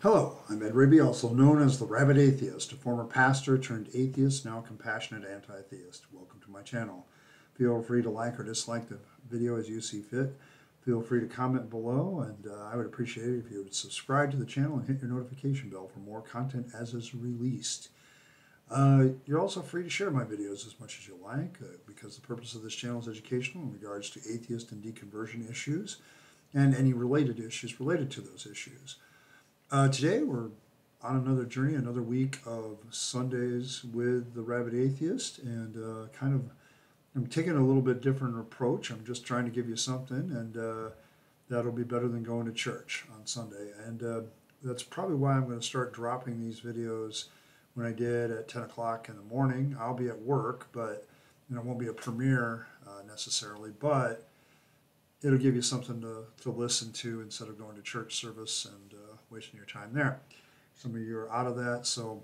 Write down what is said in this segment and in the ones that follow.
Hello, I'm Ed Ribby, also known as the Rabyd Atheist, a former pastor turned atheist, now compassionate anti-theist. Welcome to my channel. Feel free to like or dislike the video as you see fit. Feel free to comment below, and uh, I would appreciate it if you would subscribe to the channel and hit your notification bell for more content as is released. Uh, you're also free to share my videos as much as you like, uh, because the purpose of this channel is educational in regards to atheist and deconversion issues, and any related issues related to those issues. Uh, today we're on another journey, another week of Sundays with the Rabyd Atheist, and uh, kind of I'm taking a little bit different approach. I'm just trying to give you something, and uh, that'll be better than going to church on Sunday. And uh, that's probably why I'm going to start dropping these videos when I did at 10 o'clock in the morning. I'll be at work, but you know, it won't be a premiere uh, necessarily, but it'll give you something to, to listen to instead of going to church service and uh, wasting your time there. Some of you are out of that, so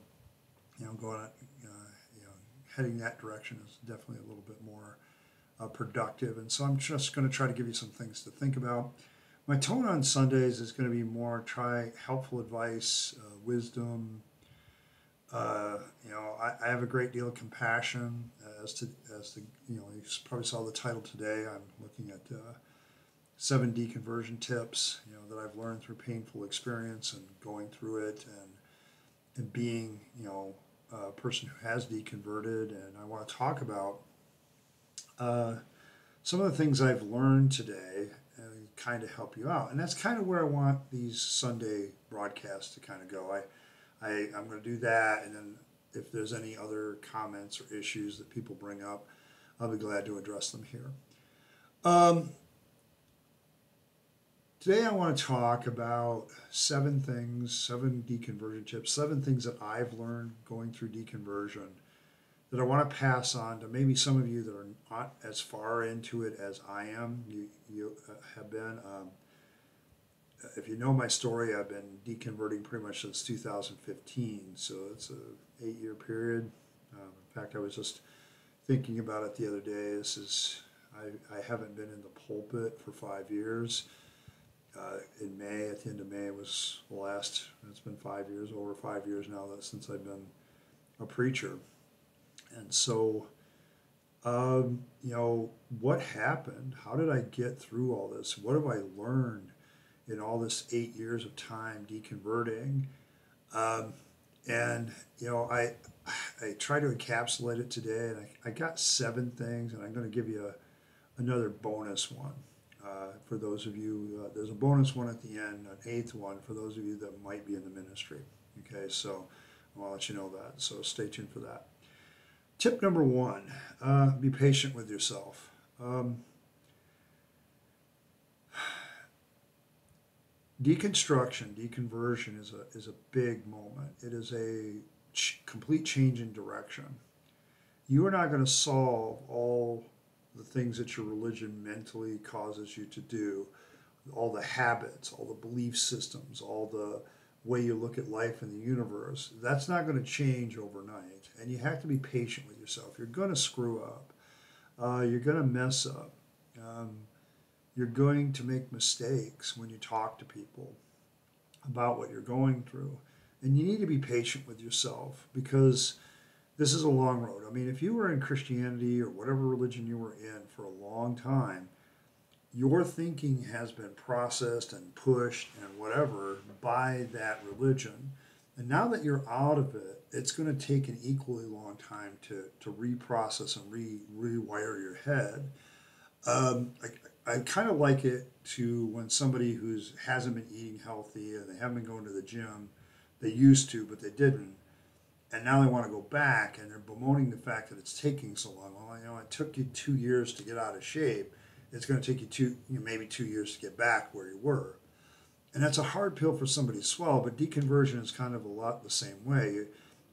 you know, going, uh, you know, heading that direction is definitely a little bit more uh, productive. And so I'm just going to try to give you some things to think about. My tone on Sundays is going to be more try helpful advice, uh, wisdom. Uh, you know, I, I, have a great deal of compassion as to as to you know. You probably saw the title today. I'm looking at uh, seven deconversion tips, you know, that I've learned through painful experience and going through it and and being, you know, a person who has deconverted. And I want to talk about uh, some of the things I've learned today and kind of help you out. And that's kind of where I want these Sunday broadcasts to kind of go. I, I I'm going to do that, and then if there's any other comments or issues that people bring up, I'll be glad to address them here. Um, Today, I want to talk about seven things, seven deconversion tips, seven things that I've learned going through deconversion that I want to pass on to maybe some of you that are not as far into it as I am. You, you uh, have been. Um, if you know my story, I've been deconverting pretty much since 2015, so it's a eight-year period. Um, in fact, I was just thinking about it the other day. This is I, I haven't been in the pulpit for five years uh, in May, at the end of May, was the last, it's been five years, over five years now that since I've been a preacher. And so, um, you know, what happened? How did I get through all this? What have I learned in all this eight years of time deconverting? Um, and, you know, I, I try to encapsulate it today, and I, I got seven things, and I'm going to give you a, another bonus one. Uh, for those of you, uh, there's a bonus one at the end, an eighth one for those of you that might be in the ministry. Okay, so I'll let you know that. So stay tuned for that. Tip number one uh, be patient with yourself. Um, deconstruction, deconversion is a, is a big moment. It is a ch- complete change in direction. You are not going to solve all the things that your religion mentally causes you to do, all the habits, all the belief systems, all the way you look at life and the universe, that's not going to change overnight. And you have to be patient with yourself. You're going to screw up. Uh, you're going to mess up. Um, you're going to make mistakes when you talk to people about what you're going through. And you need to be patient with yourself because this is a long road. I mean, if you were in Christianity or whatever religion you were in for a long time, your thinking has been processed and pushed and whatever by that religion. And now that you're out of it, it's going to take an equally long time to, to reprocess and re, rewire your head. Um, I, I kind of like it to when somebody who's hasn't been eating healthy and they haven't been going to the gym, they used to, but they didn't and now they want to go back and they're bemoaning the fact that it's taking so long. Well, you know, it took you two years to get out of shape. It's going to take you two, you know, maybe two years to get back where you were. And that's a hard pill for somebody to swallow, but deconversion is kind of a lot the same way.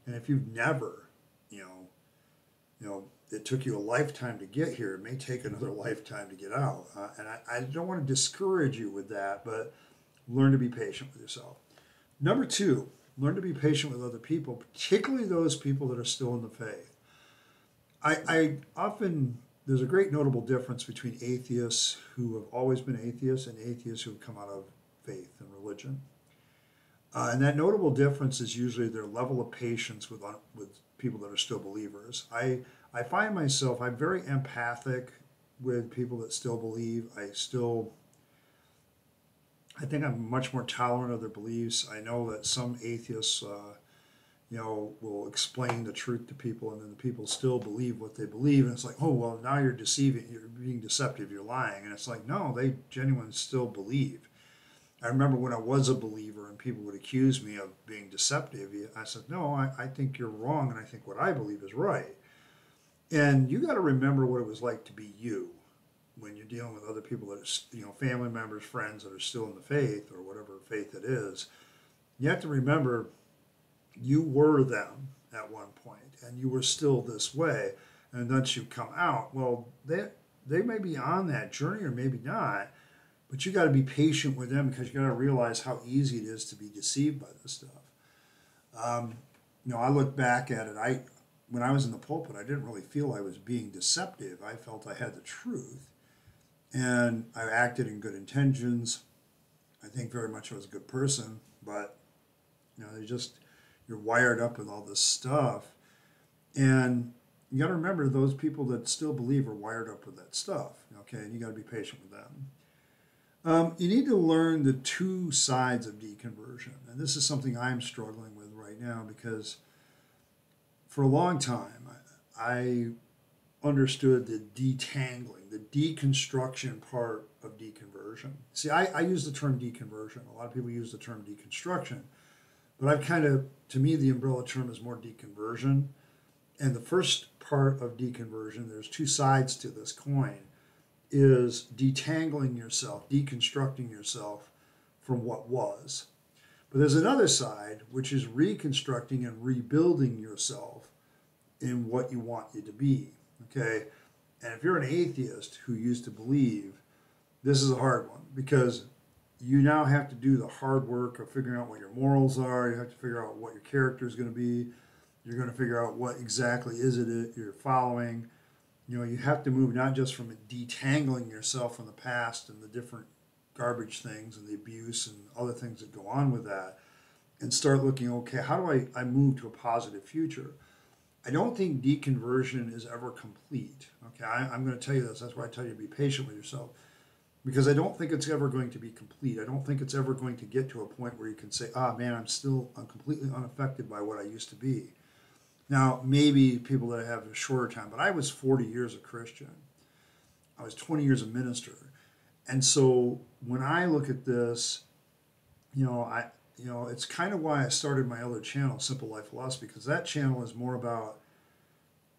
And if you've never, you know, you know, it took you a lifetime to get here, it may take another lifetime to get out. Uh, and I, I don't want to discourage you with that, but learn to be patient with yourself. Number two, Learn to be patient with other people, particularly those people that are still in the faith. I, I often, there's a great notable difference between atheists who have always been atheists and atheists who have come out of faith and religion. Uh, and that notable difference is usually their level of patience with with people that are still believers. I I find myself I'm very empathic with people that still believe. I still I think I'm much more tolerant of their beliefs. I know that some atheists, uh, you know, will explain the truth to people, and then the people still believe what they believe, and it's like, oh well, now you're deceiving, you're being deceptive, you're lying, and it's like, no, they genuinely still believe. I remember when I was a believer and people would accuse me of being deceptive, I said, no, I, I think you're wrong, and I think what I believe is right. And you got to remember what it was like to be you when you're dealing with other people that are, you know, family members, friends that are still in the faith or whatever faith it is. You have to remember you were them at one point and you were still this way. And once you come out, well, they, they may be on that journey or maybe not, but you got to be patient with them because you got to realize how easy it is to be deceived by this stuff. Um, you know, I look back at it. I when I was in the pulpit, I didn't really feel I was being deceptive. I felt I had the truth, and I acted in good intentions. I think very much I was a good person, but you know, they just you're wired up with all this stuff, and you got to remember those people that still believe are wired up with that stuff. Okay, and you got to be patient with them. Um, you need to learn the two sides of deconversion, and this is something I'm struggling with right now because for a long time, I understood the detangling, the deconstruction part of deconversion. See, I, I use the term deconversion. A lot of people use the term deconstruction, but I've kind of, to me, the umbrella term is more deconversion. And the first part of deconversion, there's two sides to this coin, is detangling yourself, deconstructing yourself from what was. But there's another side, which is reconstructing and rebuilding yourself in what you want you to be. Okay? And if you're an atheist who used to believe, this is a hard one because you now have to do the hard work of figuring out what your morals are. You have to figure out what your character is going to be. You're going to figure out what exactly is it you're following. You know, you have to move not just from detangling yourself from the past and the different garbage things and the abuse and other things that go on with that and start looking okay how do i, I move to a positive future i don't think deconversion is ever complete. Okay I, i'm going to tell you this that's why i tell you to be patient with yourself. Because i don't think it's ever going to be complete. I don't think it's ever going to get to a point where you can say ah man i'm still i'm completely unaffected by what i used to be. Now maybe people that have a shorter time but i was 40 years a christian. I was 20 years a minister. And so when I look at this, you know, I you know, it's kind of why I started my other channel, Simple Life Philosophy, because that channel is more about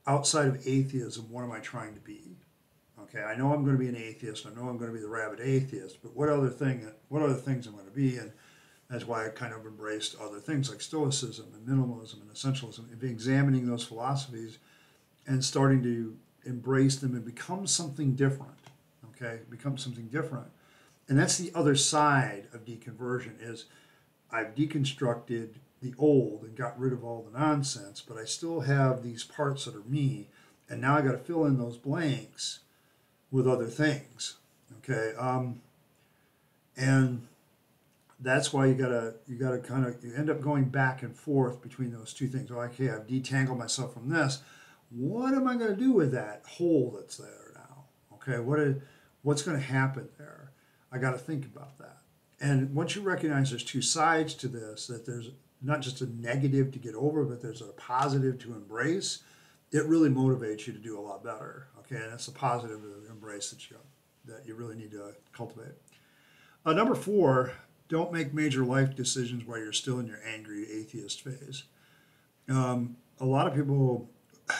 outside of atheism, what am I trying to be? Okay, I know I'm going to be an atheist. I know I'm going to be the Rabyd atheist, but what other thing? What other things I'm going to be? And that's why I kind of embraced other things like Stoicism and minimalism and essentialism, and examining those philosophies and starting to embrace them and become something different okay, become something different. And that's the other side of deconversion is I've deconstructed the old and got rid of all the nonsense, but I still have these parts that are me, and now I got to fill in those blanks with other things. Okay, um, and that's why you gotta you gotta kind of you end up going back and forth between those two things. Okay, I've detangled myself from this. What am I going to do with that hole that's there now? Okay, what is what's going to happen there? I got to think about that. And once you recognize there's two sides to this, that there's not just a negative to get over, but there's a positive to embrace, it really motivates you to do a lot better. Okay, and that's a positive to embrace that you that you really need to cultivate. Uh, number four, don't make major life decisions while you're still in your angry atheist phase. Um, a lot of people,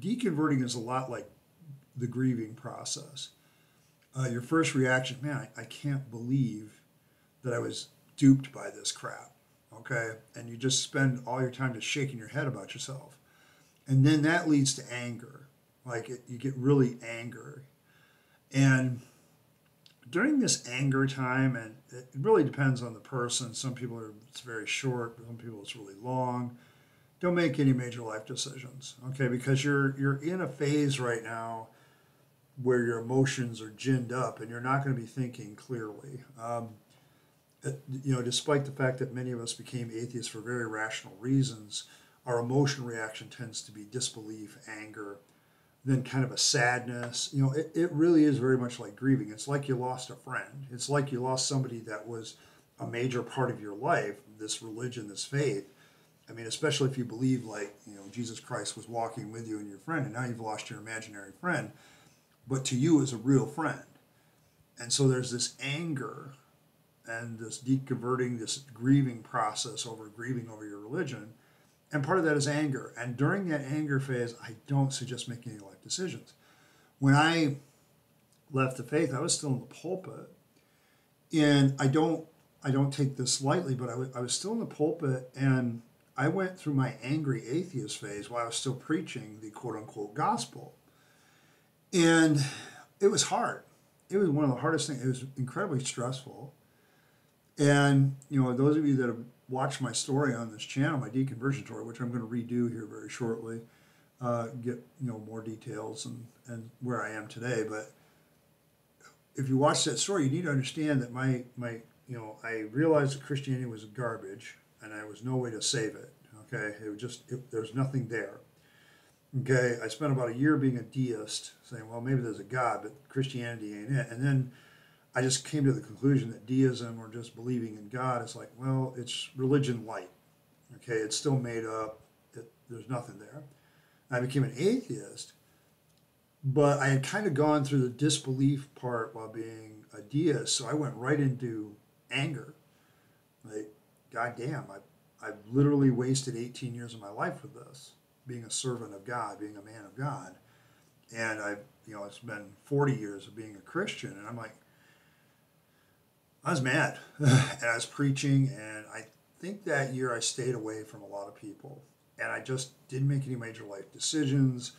deconverting is a lot like the grieving process uh, your first reaction, man, I, I can't believe that I was duped by this crap. Okay. And you just spend all your time just shaking your head about yourself. And then that leads to anger. Like it, you get really angry. And during this anger time, and it really depends on the person. Some people are it's very short, some people it's really long. Don't make any major life decisions, okay? Because you're you're in a phase right now where your emotions are ginned up and you're not going to be thinking clearly. Um, you know, despite the fact that many of us became atheists for very rational reasons, our emotional reaction tends to be disbelief, anger, then kind of a sadness. You know, it, it really is very much like grieving. It's like you lost a friend. It's like you lost somebody that was a major part of your life, this religion, this faith. I mean, especially if you believe like, you know, Jesus Christ was walking with you and your friend, and now you've lost your imaginary friend, but to you is a real friend. And so there's this anger and this deconverting, this grieving process over grieving over your religion. And part of that is anger. And during that anger phase, I don't suggest making any life decisions. When I left the faith, I was still in the pulpit. And I don't I don't take this lightly, but I, w- I was still in the pulpit and I went through my angry atheist phase while I was still preaching the quote unquote gospel. And it was hard. It was one of the hardest things. It was incredibly stressful. And, you know, those of you that have watched my story on this channel, my deconversion story, which I'm going to redo here very shortly, uh, get, you know, more details and, and where I am today. But if you watch that story, you need to understand that my, my you know, I realized that Christianity was garbage and there was no way to save it. Okay, it was just it, there was nothing there. Okay, I spent about a year being a deist, saying, well, maybe there's a God, but Christianity ain't it. And then I just came to the conclusion that deism or just believing in God is like, well, it's religion light. Okay, it's still made up. It, there's nothing there. I became an atheist, but I had kind of gone through the disbelief part while being a deist, so I went right into anger. Like, God damn, I, I've literally wasted 18 years of my life with this, being a servant of God, being a man of God. And I've, you know, it's been 40 years of being a Christian. And I'm like, I was mad. and I was preaching. And I think that year I stayed away from a lot of people. And I just didn't make any major life decisions.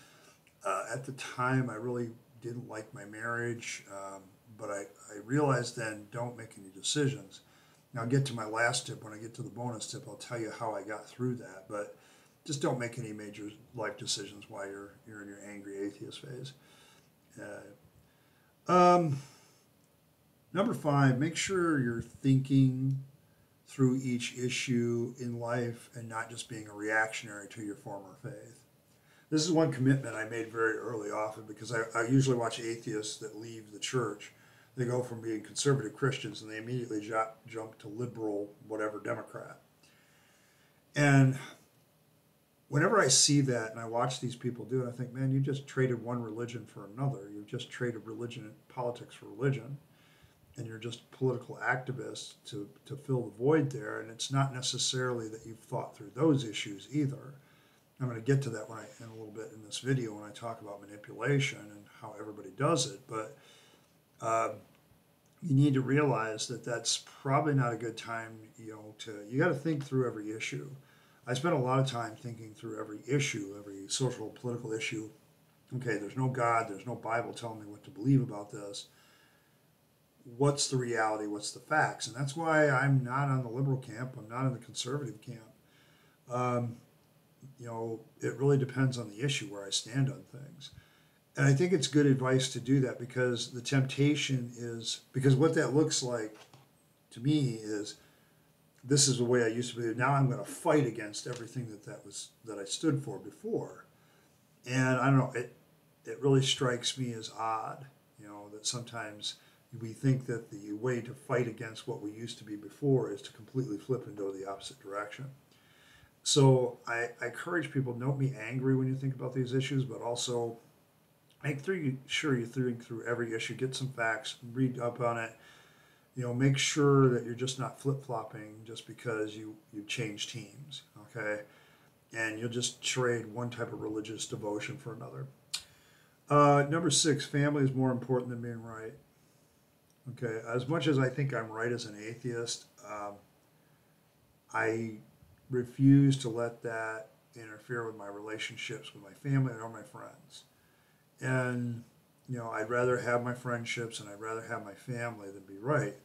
Uh, at the time, I really didn't like my marriage. Um, but I, I realized then don't make any decisions. Now, I'll get to my last tip. When I get to the bonus tip, I'll tell you how I got through that. But just don't make any major life decisions while you're, you're in your angry atheist phase. Uh, um, number five, make sure you're thinking through each issue in life and not just being a reactionary to your former faith. This is one commitment I made very early often because I, I usually watch atheists that leave the church they go from being conservative Christians and they immediately jump to liberal, whatever, Democrat. And whenever I see that and I watch these people do it, I think, man, you just traded one religion for another. You've just traded religion and politics for religion. And you're just political activists to, to fill the void there. And it's not necessarily that you've thought through those issues either. I'm going to get to that when I, in a little bit in this video when I talk about manipulation and how everybody does it. But uh, you need to realize that that's probably not a good time, you know, to, you got to think through every issue. I spent a lot of time thinking through every issue, every social, political issue. Okay, there's no God, there's no Bible telling me what to believe about this. What's the reality? What's the facts? And that's why I'm not on the liberal camp. I'm not in the conservative camp. Um, you know, it really depends on the issue where I stand on things. And I think it's good advice to do that because the temptation is because what that looks like to me is this is the way I used to believe. Now I'm going to fight against everything that that was that I stood for before. And I don't know, it it really strikes me as odd, you know, that sometimes we think that the way to fight against what we used to be before is to completely flip and go the opposite direction. So I, I encourage people don't be angry when you think about these issues, but also make sure you think through every issue, get some facts, read up on it. You know, make sure that you're just not flip flopping just because you you change teams. Okay, and you'll just trade one type of religious devotion for another. Uh, number six, family is more important than being right. Okay, as much as I think I'm right as an atheist, um, I refuse to let that interfere with my relationships with my family or my friends. And, you know, I'd rather have my friendships and I'd rather have my family than be right.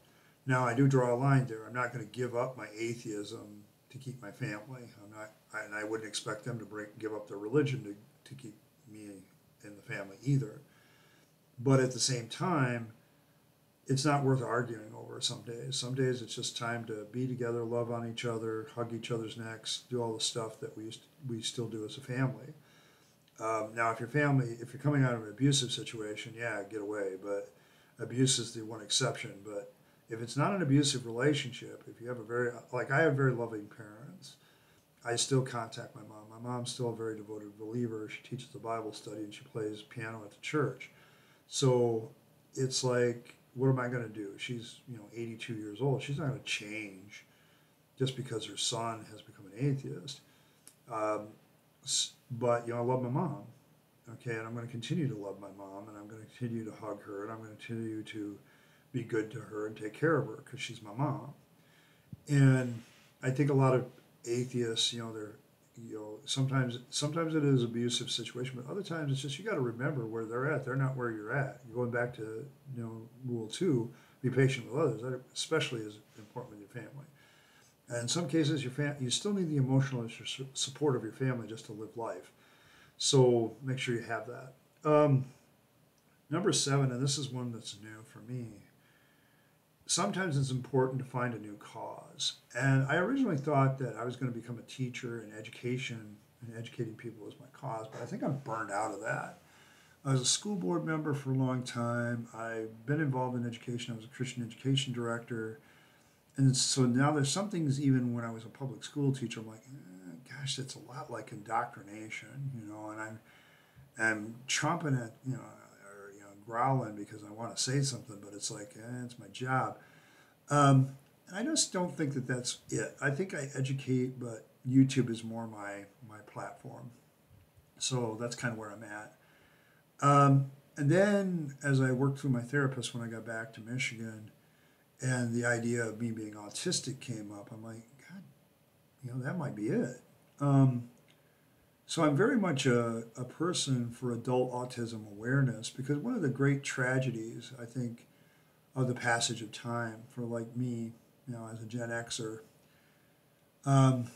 Now, I do draw a line there. I'm not going to give up my atheism to keep my family. I'm not, and I wouldn't expect them to break, give up their religion to, to keep me in the family either. But at the same time, it's not worth arguing over some days. Some days it's just time to be together, love on each other, hug each other's necks, do all the stuff that we used to, we still do as a family. Um, now, if your family, if you're coming out of an abusive situation, yeah, get away. But abuse is the one exception. But if it's not an abusive relationship, if you have a very like I have very loving parents, I still contact my mom. My mom's still a very devoted believer. She teaches a Bible study and she plays piano at the church. So it's like, what am I going to do? She's you know 82 years old. She's not going to change just because her son has become an atheist. Um, but you know, I love my mom. Okay, and I'm going to continue to love my mom, and I'm going to continue to hug her, and I'm going to continue to be good to her and take care of her because she's my mom. And I think a lot of atheists, you know, they're, you know, sometimes sometimes it is abusive situation, but other times it's just you got to remember where they're at. They're not where you're at. Going back to you know rule two: be patient with others. That especially is important with your family. And in some cases, your fam- you still need the emotional support of your family just to live life. So make sure you have that. Um, number seven, and this is one that's new for me. Sometimes it's important to find a new cause. And I originally thought that I was going to become a teacher and education and educating people was my cause, but I think I'm burned out of that. I was a school board member for a long time. I've been involved in education. I was a Christian education director and so now there's some things even when I was a public school teacher, I'm like, eh, gosh, that's a lot like indoctrination, you know, and I'm I'm chomping at you know growling because I want to say something, but it's like eh, it's my job. Um, and I just don't think that that's it. I think I educate, but YouTube is more my my platform. So that's kind of where I'm at. Um, and then as I worked through my therapist when I got back to Michigan and the idea of me being autistic came up. I'm like, God, you know, that might be it. Um, so I'm very much a, a person for adult autism awareness because one of the great tragedies, I think, of the passage of time for like me, you know, as a Gen Xer, um,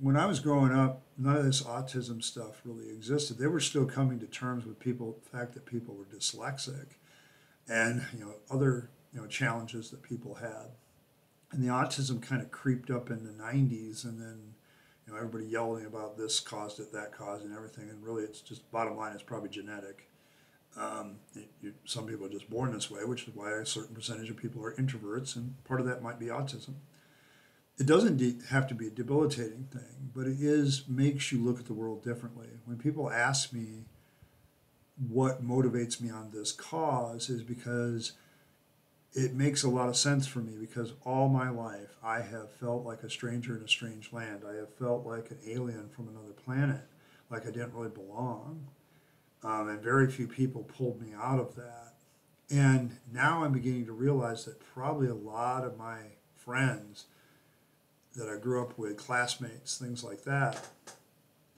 when I was growing up, none of this autism stuff really existed. They were still coming to terms with people, the fact that people were dyslexic, and you know other you know challenges that people had. And the autism kind of creeped up in the 90s, and then you know everybody yelling about this caused it, that caused, and everything. And really, it's just bottom line, it's probably genetic. Um, it, you, some people are just born this way, which is why a certain percentage of people are introverts, and part of that might be autism. It doesn't de- have to be a debilitating thing, but it is makes you look at the world differently. When people ask me what motivates me on this cause, is because it makes a lot of sense for me because all my life I have felt like a stranger in a strange land. I have felt like an alien from another planet, like I didn't really belong. Um, and very few people pulled me out of that. And now I'm beginning to realize that probably a lot of my friends that I grew up with, classmates, things like that,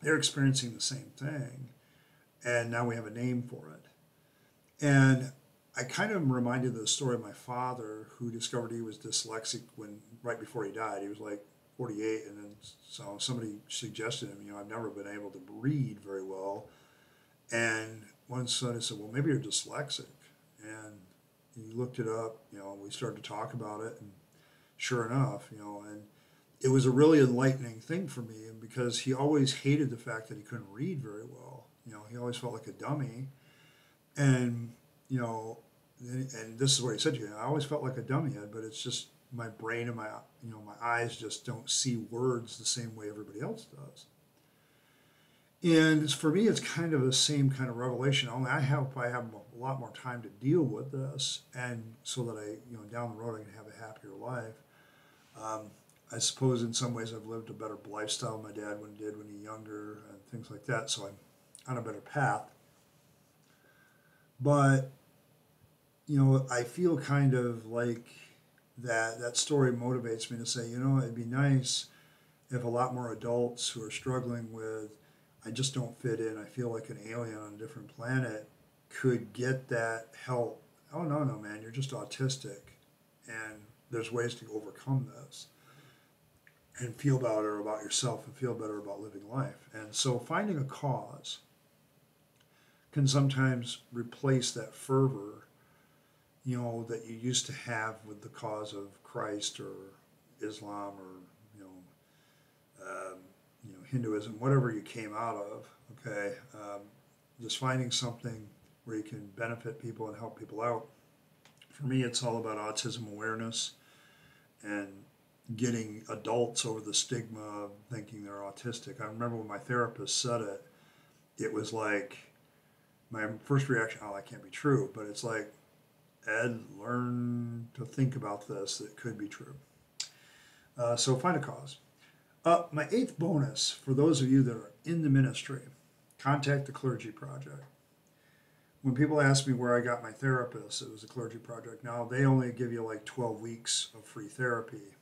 they're experiencing the same thing. And now we have a name for it. And I kind of reminded of the story of my father who discovered he was dyslexic when right before he died. He was like 48, and then so somebody suggested him, you know, I've never been able to read very well. And one son said, well, maybe you're dyslexic. And he looked it up, you know, we started to talk about it, and sure enough, you know, and it was a really enlightening thing for me because he always hated the fact that he couldn't read very well. You know, he always felt like a dummy. And you know, and this is what he said to you. I always felt like a dummy head, but it's just my brain and my you know my eyes just don't see words the same way everybody else does. And for me, it's kind of the same kind of revelation. Only I hope I have a lot more time to deal with this, and so that I, you know, down the road I can have a happier life. Um, I suppose in some ways I've lived a better lifestyle than my dad when did when he younger and things like that. So I'm on a better path. But you know, I feel kind of like that that story motivates me to say, you know, it'd be nice if a lot more adults who are struggling with I just don't fit in, I feel like an alien on a different planet could get that help. Oh no, no man, you're just autistic and there's ways to overcome this and feel better about yourself and feel better about living life. And so finding a cause can sometimes replace that fervor you know, that you used to have with the cause of Christ or Islam or you know, um, you know Hinduism, whatever you came out of. Okay, um, just finding something where you can benefit people and help people out. For me, it's all about autism awareness and getting adults over the stigma of thinking they're autistic. I remember when my therapist said it, it was like my first reaction, oh, that can't be true. But it's like, Ed, learn to think about this. It could be true. Uh, so find a cause. Uh, my eighth bonus for those of you that are in the ministry, contact the Clergy Project. When people ask me where I got my therapist, it was the Clergy Project. Now they only give you like 12 weeks of free therapy.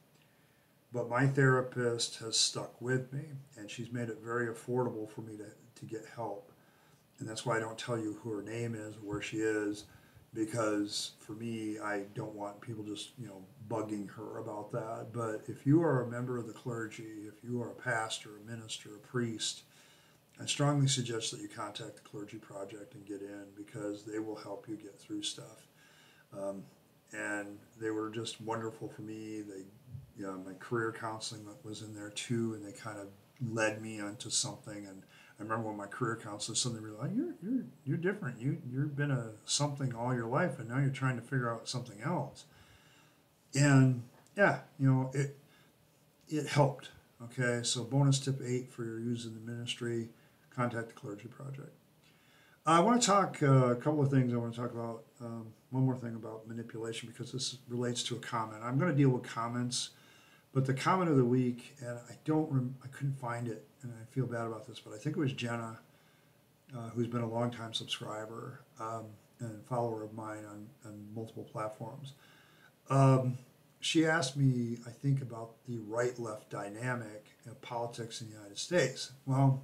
But my therapist has stuck with me and she's made it very affordable for me to, to get help. And that's why I don't tell you who her name is or where she is because for me, I don't want people just, you know, bugging her about that. But if you are a member of the clergy, if you are a pastor, a minister, a priest, I strongly suggest that you contact the Clergy Project and get in because they will help you get through stuff. Um, and they were just wonderful for me. They, you know, my career counseling was in there too, and they kind of led me onto something. And I remember when my career counselor suddenly realized, you're, you're, you're different. You, you've been a something all your life, and now you're trying to figure out something else. And yeah, you know, it, it helped. Okay, so bonus tip eight for your use in the ministry contact the Clergy Project. I want to talk uh, a couple of things. I want to talk about um, one more thing about manipulation because this relates to a comment. I'm going to deal with comments, but the comment of the week, and I don't, rem- I couldn't find it, and I feel bad about this, but I think it was Jenna, uh, who's been a longtime subscriber um, and follower of mine on, on multiple platforms. Um, she asked me, I think, about the right-left dynamic of politics in the United States. Well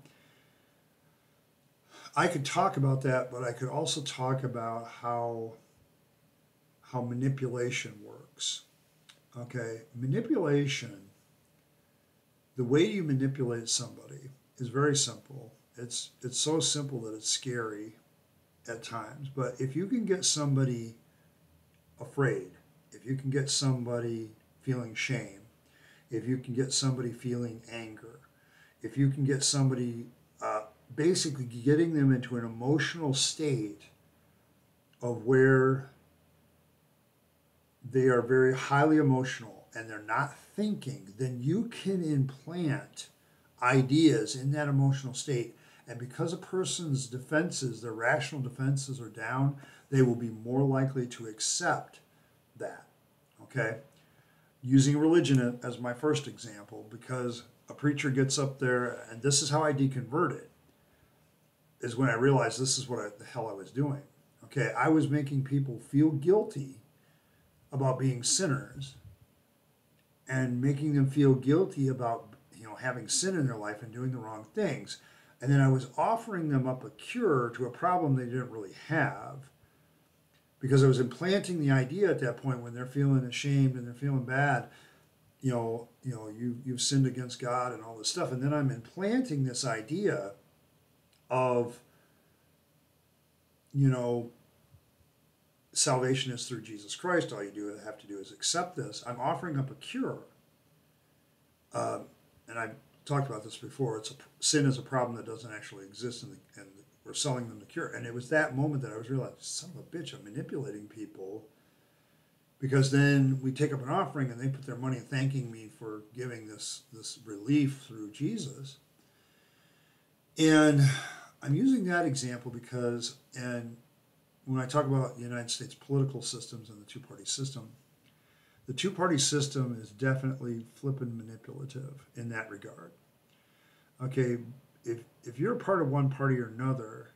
I could talk about that, but I could also talk about how how manipulation works. Okay, manipulation. The way you manipulate somebody is very simple. It's it's so simple that it's scary at times. But if you can get somebody afraid, if you can get somebody feeling shame, if you can get somebody feeling anger, if you can get somebody uh, basically getting them into an emotional state of where they are very highly emotional and they're not thinking, then you can implant ideas in that emotional state. And because a person's defenses, their rational defenses are down, they will be more likely to accept that. Okay? Using religion as my first example, because a preacher gets up there, and this is how I deconverted is when I realized this is what I, the hell I was doing. Okay, I was making people feel guilty about being sinners and making them feel guilty about you know having sin in their life and doing the wrong things. And then I was offering them up a cure to a problem they didn't really have because I was implanting the idea at that point when they're feeling ashamed and they're feeling bad, you know, you know, you you've sinned against God and all this stuff. And then I'm implanting this idea of, you know, salvation is through Jesus Christ. All you do have to do is accept this. I'm offering up a cure. Um, and I've talked about this before. It's a, sin is a problem that doesn't actually exist, the, and we're selling them the cure. And it was that moment that I was realizing, son of a bitch, I'm manipulating people. Because then we take up an offering and they put their money thanking me for giving this this relief through Jesus. And I'm using that example because, and when I talk about the United States political systems and the two party system, the two party system is definitely flippin' manipulative in that regard. Okay, if, if you're a part of one party or another,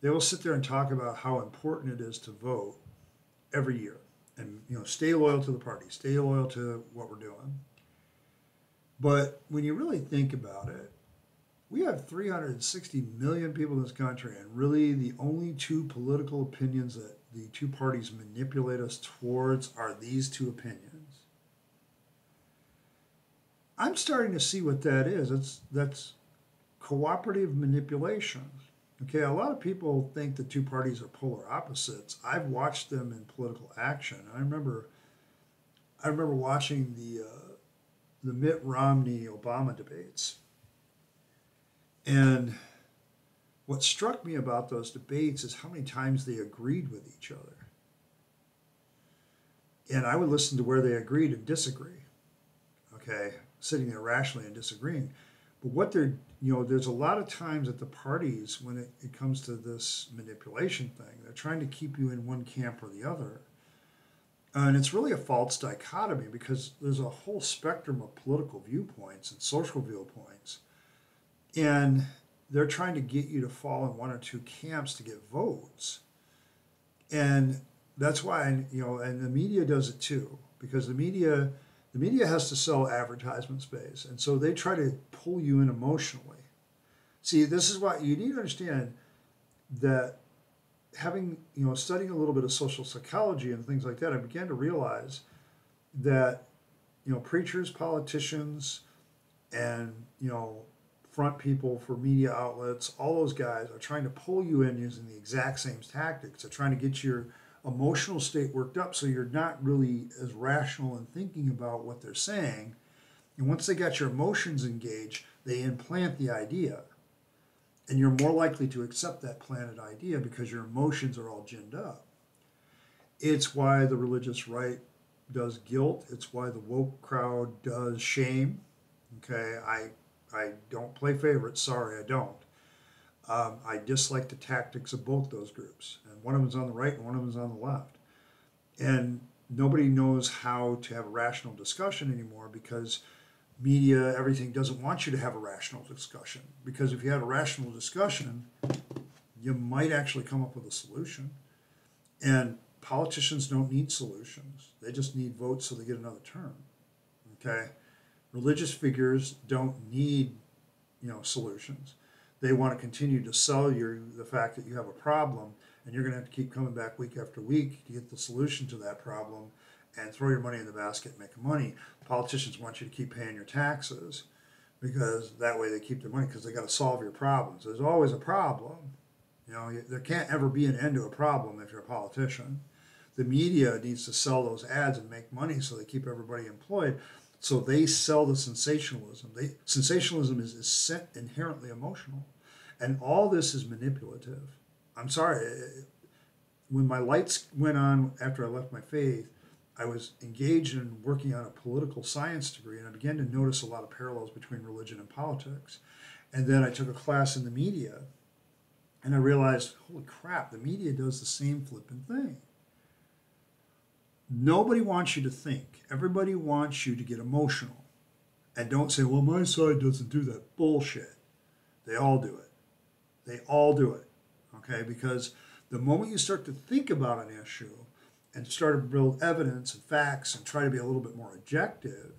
they will sit there and talk about how important it is to vote every year and you know stay loyal to the party stay loyal to what we're doing but when you really think about it we have 360 million people in this country, and really the only two political opinions that the two parties manipulate us towards are these two opinions. I'm starting to see what that is. It's that's cooperative manipulation. Okay, a lot of people think the two parties are polar opposites. I've watched them in political action. I remember, I remember watching the uh, the Mitt Romney Obama debates, and what struck me about those debates is how many times they agreed with each other. And I would listen to where they agreed and disagree. Okay, sitting there rationally and disagreeing. But what they're, you know, there's a lot of times that the parties, when it, it comes to this manipulation thing, they're trying to keep you in one camp or the other. And it's really a false dichotomy because there's a whole spectrum of political viewpoints and social viewpoints. And they're trying to get you to fall in one or two camps to get votes. And that's why, you know, and the media does it too, because the media the media has to sell advertisement space, and so they try to pull you in emotionally. See, this is why you need to understand that having, you know, studying a little bit of social psychology and things like that, I began to realize that, you know, preachers, politicians, and, you know, front people for media outlets, all those guys are trying to pull you in using the exact same tactics. They're trying to get your emotional state worked up so you're not really as rational in thinking about what they're saying. And once they got your emotions engaged, they implant the idea. And you're more likely to accept that planted idea because your emotions are all ginned up. It's why the religious right does guilt. It's why the woke crowd does shame. Okay, I I don't play favorites. Sorry, I don't. Um, I dislike the tactics of both those groups. And one of them is on the right and one of them is on the left. And nobody knows how to have a rational discussion anymore because media, everything doesn't want you to have a rational discussion. Because if you had a rational discussion, you might actually come up with a solution. And politicians don't need solutions, they just need votes so they get another term. Okay? Religious figures don't need, you know, solutions they want to continue to sell you the fact that you have a problem and you're going to have to keep coming back week after week to get the solution to that problem and throw your money in the basket and make money. Politicians want you to keep paying your taxes because that way they keep their money because they got to solve your problems. There's always a problem. You know, there can't ever be an end to a problem if you're a politician. The media needs to sell those ads and make money so they keep everybody employed. So they sell the sensationalism. They sensationalism is, inherently emotional, and all this is manipulative. I'm sorry. Eh, eh, when my lights went on after I left my faith, I was engaged in working on a political science degree, and I began to notice a lot of parallels between religion and politics. And then I took a class in the media, and I realized, holy crap, the media does the same flipping thing. Nobody wants you to think. Everybody wants you to get emotional. And don't say, well, my side doesn't do that. Bullshit. They all do it. They all do it. Okay? Because the moment you start to think about an issue and start to build evidence and facts and try to be a little bit more objective,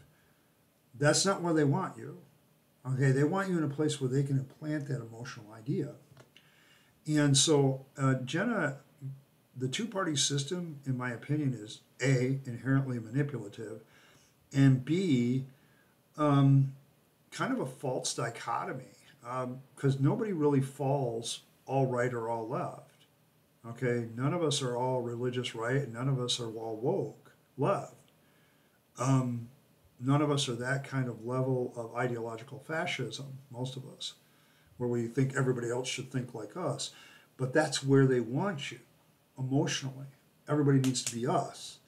that's not where they want you. Okay? They want you in a place where they can implant that emotional idea. And so uh, Jenna the two party system, in my opinion, is A, inherently manipulative, and B, um, kind of a false dichotomy because um, nobody really falls all right or all left. Okay, none of us are all religious right, none of us are all woke left. Um, none of us are that kind of level of ideological fascism, most of us, where we think everybody else should think like us. But that's where they want you emotionally. Everybody needs to be us.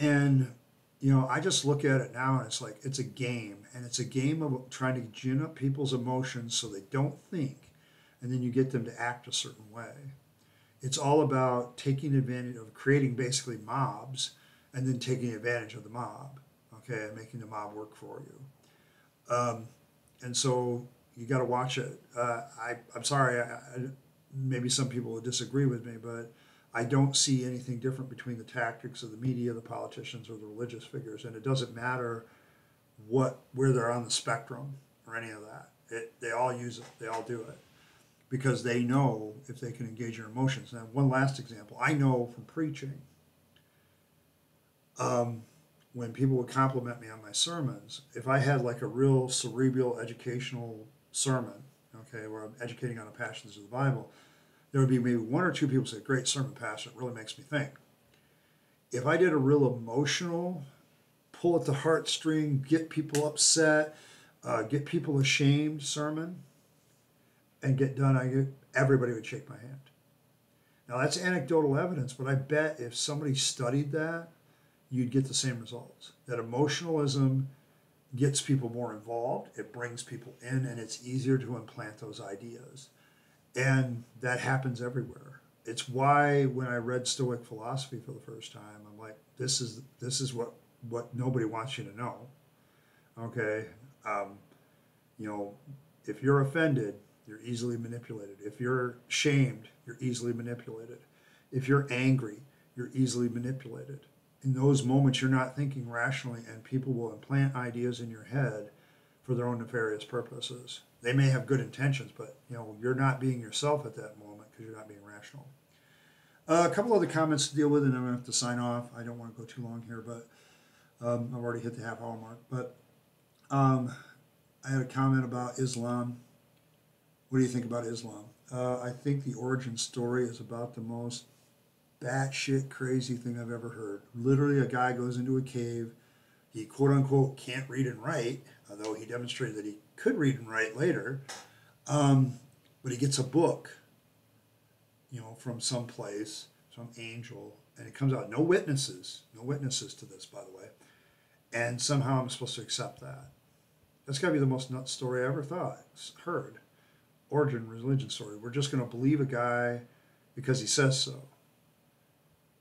And, you know, I just look at it now and it's like it's a game. And it's a game of trying to gin up people's emotions so they don't think. And then you get them to act a certain way. It's all about taking advantage of creating basically mobs and then taking advantage of the mob, okay, and making the mob work for you. Um, and so you got to watch it. Uh, I, I'm sorry, I, I, maybe some people will disagree with me, but I don't see anything different between the tactics of the media, the politicians, or the religious figures, and it doesn't matter what where they're on the spectrum or any of that. It, they all use it. They all do it because they know if they can engage your emotions. Now, one last example: I know from preaching. Um, when people would compliment me on my sermons, if I had like a real cerebral educational sermon, okay, where I'm educating on the passions of the Bible, there would be maybe one or two people say, "Great sermon, pastor. It really makes me think." If I did a real emotional, pull at the heartstring, get people upset, uh, get people ashamed sermon, and get done, I get, everybody would shake my hand. Now that's anecdotal evidence, but I bet if somebody studied that, you'd get the same results. That emotionalism gets people more involved, it brings people in, and it's easier to implant those ideas. And that happens everywhere. It's why when I read Stoic philosophy for the first time, I'm like, this is this is what what nobody wants you to know. Okay, um, you know, if you're offended, you're easily manipulated. If you're shamed, you're easily manipulated. If you're angry, you're easily manipulated. In those moments, you're not thinking rationally, and people will implant ideas in your head for their own nefarious purposes. They may have good intentions, but you know you're not being yourself at that moment because you're not being rational. Uh, a couple other comments to deal with, and I'm to have to sign off. I don't want to go too long here, but um, I've already hit the half hour mark. But um, I had a comment about Islam. What do you think about Islam? Uh, I think the origin story is about the most batshit crazy thing I've ever heard. Literally, a guy goes into a cave. He quote unquote can't read and write, although he demonstrated that he could read and write later. Um, but he gets a book, you know, from some place, some angel, and it comes out no witnesses, no witnesses to this, by the way. And somehow I'm supposed to accept that. That's got to be the most nuts story I ever thought, heard. Origin religion story. We're just going to believe a guy because he says so.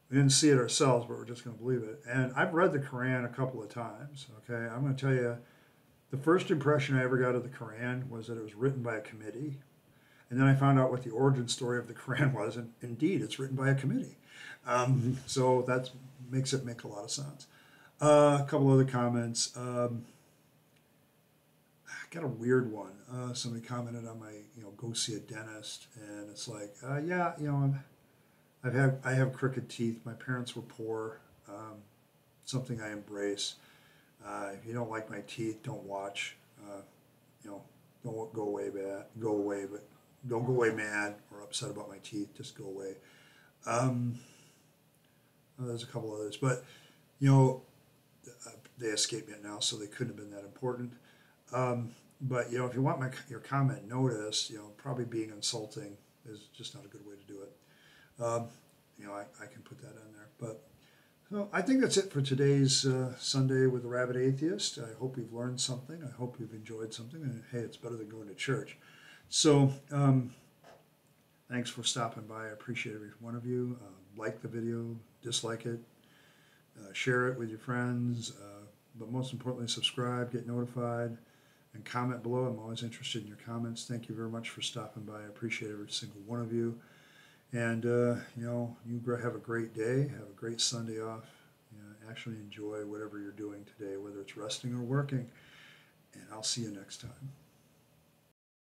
We didn't see it ourselves, but we're just going to believe it. And I've read the Quran a couple of times. Okay, I'm going to tell you, the first impression I ever got of the Quran was that it was written by a committee, and then I found out what the origin story of the Quran was, and indeed, it's written by a committee. Um, so that makes it make a lot of sense. Uh, a couple other comments. Um, I got a weird one. Uh, somebody commented on my, you know, go see a dentist, and it's like, uh, yeah, you know, I'm, I've had I have crooked teeth. My parents were poor. Um, something I embrace. Uh, if you don't like my teeth, don't watch. Uh, you know, don't go away bad. Go away, but don't go away mad or upset about my teeth. Just go away. Um, there's a couple others, but you know, uh, they escape me now, so they couldn't have been that important. Um, but you know, if you want my your comment noticed, you know, probably being insulting is just not a good way to do it. Um, you know, I, I can put that on there. But so I think that's it for today's uh, Sunday with the Rabyd Atheist. I hope you've learned something. I hope you've enjoyed something. And hey, it's better than going to church. So um, thanks for stopping by. I appreciate every one of you. Uh, like the video, dislike it, uh, share it with your friends. Uh, but most importantly, subscribe, get notified, and comment below. I'm always interested in your comments. Thank you very much for stopping by. I appreciate every single one of you. And, uh, you know, you have a great day, have a great Sunday off. You know, actually enjoy whatever you're doing today, whether it's resting or working. And I'll see you next time.